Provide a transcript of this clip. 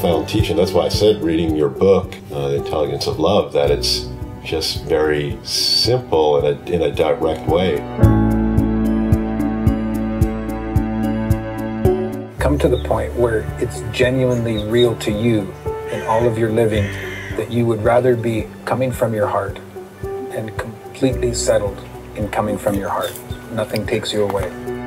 profound teaching. That's why I said reading your book, uh, The Intelligence of Love, that it's just very simple in a, in a direct way. Come to the point where it's genuinely real to you in all of your living that you would rather be coming from your heart and completely settled in coming from your heart. Nothing takes you away.